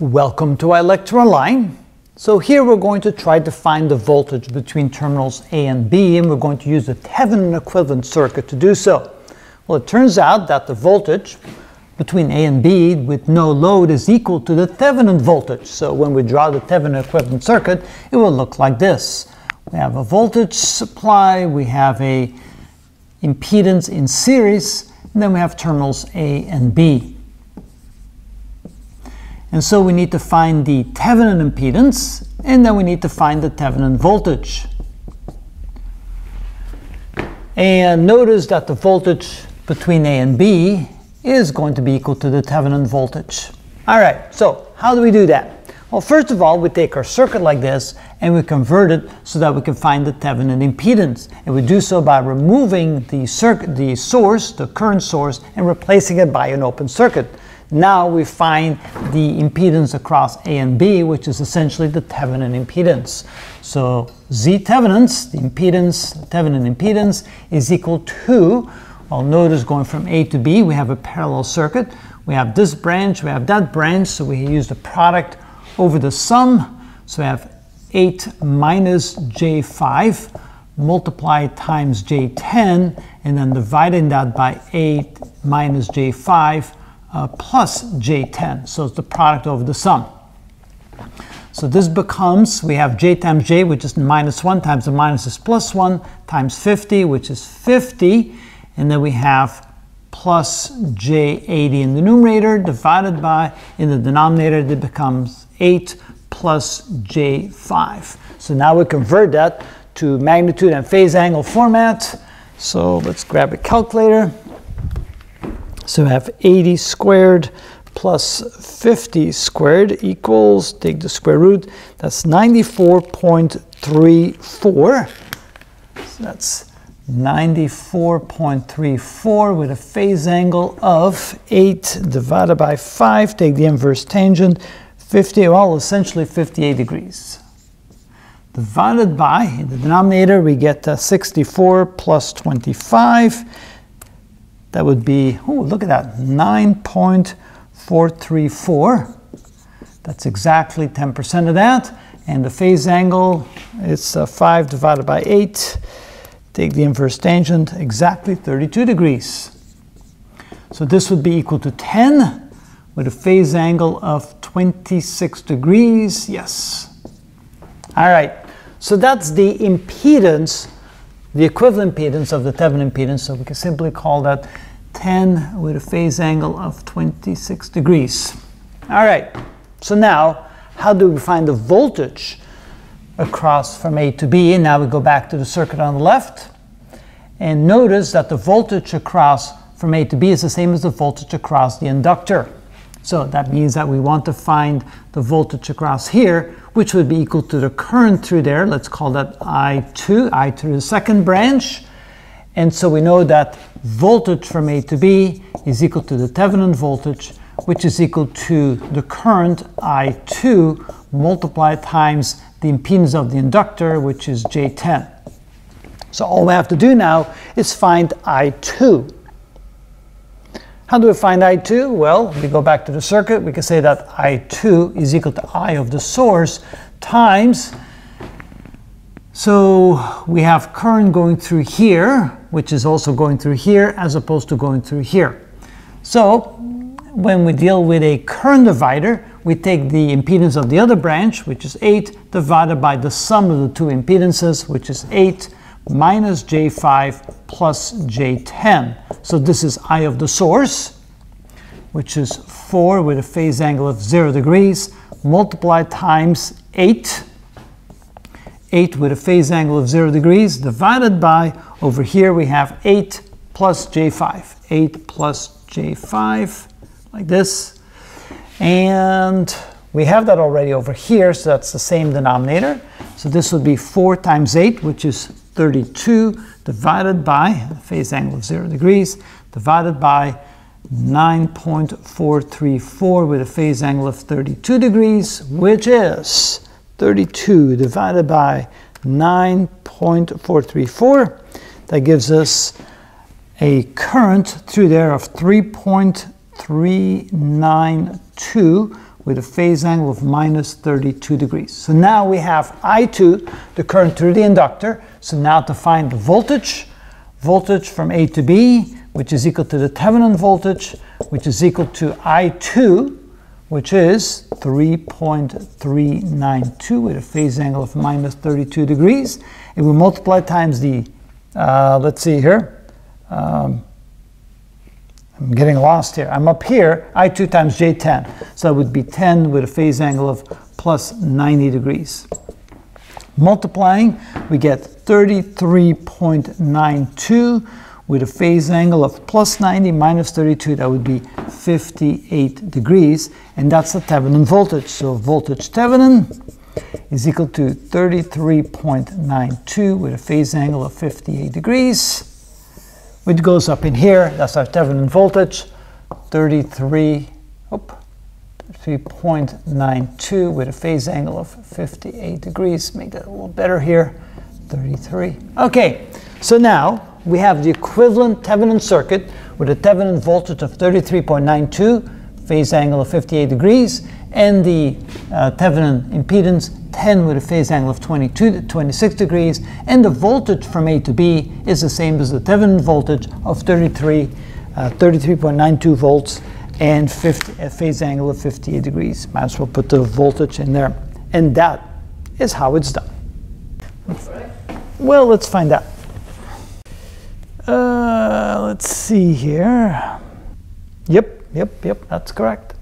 Welcome to ilectureonline. So here we're going to try to find the voltage between terminals A and B and we're going to use the Thevenin equivalent circuit to do so. Well it turns out that the voltage between A and B with no load is equal to the Thevenin voltage. So when we draw the Thevenin equivalent circuit it will look like this. We have a voltage supply, we have a impedance in series, and then we have terminals A and B. And so we need to find the Thevenin impedance, and then we need to find the Thevenin voltage. And notice that the voltage between A and B is going to be equal to the Thevenin voltage. All right, so how do we do that? Well, first of all, we take our circuit like this and we convert it so that we can find the Thevenin impedance. And we do so by removing the, circuit, the source, the current source, and replacing it by an open circuit. Now we find the impedance across A and B, which is essentially the Thevenin impedance. So Z Thevenin's, the impedance, Thevenin impedance, is equal to, well, notice going from A to B, we have a parallel circuit. We have this branch, we have that branch, so we use the product over the sum. So we have 8 minus J5 multiplied times J10, and then dividing that by 8 minus J5 uh, plus J10. So it's the product over the sum. So this becomes, we have J times J, which is minus 1 times the minus is plus 1, times 50, which is 50. And then we have plus J80 in the numerator, divided by, in the denominator, it becomes 8 plus J5. So now we convert that to magnitude and phase angle format. So let's grab a calculator. So we have 80 squared plus 50 squared equals, take the square root, that's 94.34. So that's 94.34 with a phase angle of 8 divided by 5, take the inverse tangent, 50, well, essentially 58 degrees. Divided by, in the denominator, we get uh, 64 plus 25, that would be, oh, look at that, 9.434. That's exactly 10% of that. And the phase angle, it's uh, 5 divided by 8. Take the inverse tangent, exactly 32 degrees. So this would be equal to 10 with a phase angle of 26 degrees. Yes. All right. So that's the impedance the equivalent impedance of the Thevenin impedance, so we can simply call that 10 with a phase angle of 26 degrees. All right, so now how do we find the voltage across from A to B? And now we go back to the circuit on the left. And notice that the voltage across from A to B is the same as the voltage across the inductor. So that means that we want to find the voltage across here, which would be equal to the current through there. Let's call that I2, I through the second branch. And so we know that voltage from A to B is equal to the Thevenin voltage, which is equal to the current I2 multiplied times the impedance of the inductor, which is J10. So all we have to do now is find I2. How do we find I2? Well, we go back to the circuit. We can say that I2 is equal to I of the source times. So we have current going through here, which is also going through here, as opposed to going through here. So when we deal with a current divider, we take the impedance of the other branch, which is 8, divided by the sum of the two impedances, which is 8 minus J5 plus J10. So this is I of the source, which is 4 with a phase angle of 0 degrees, multiplied times 8, 8 with a phase angle of 0 degrees, divided by, over here we have 8 plus J5. 8 plus J5, like this. And we have that already over here, so that's the same denominator. So this would be 4 times 8, which is 32 divided by a phase angle of 0 degrees divided by 9.434 with a phase angle of 32 degrees, which is 32 divided by 9.434. That gives us a current through there of 3.392 with a phase angle of minus 32 degrees. So now we have I2, the current through the inductor. So now to find the voltage, voltage from A to B, which is equal to the Thevenin voltage, which is equal to I2, which is 3.392 with a phase angle of minus 32 degrees. If we multiply times the, uh, let's see here, um, I'm getting lost here. I'm up here, I2 times J10. So that would be 10 with a phase angle of plus 90 degrees. Multiplying, we get 33.92 with a phase angle of plus 90 minus 32, that would be 58 degrees, and that's the Thevenin voltage. So voltage Thevenin is equal to 33.92 with a phase angle of 58 degrees, which goes up in here. That's our Thevenin voltage, 33, oh, 3.92 with a phase angle of 58 degrees. Make that a little better here, 33. Okay, so now we have the equivalent Thevenin circuit with a Thevenin voltage of 33.92, phase angle of 58 degrees, and the uh, Thevenin impedance 10 with a phase angle of 22 to 26 degrees, and the voltage from A to B is the same as the Thevenin voltage of 33, uh, 33.92 volts and 50, a phase angle of 58 degrees. Might as well put the voltage in there. And that is how it's done. Well, let's find out. Uh, let's see here. Yep, yep, yep, that's correct.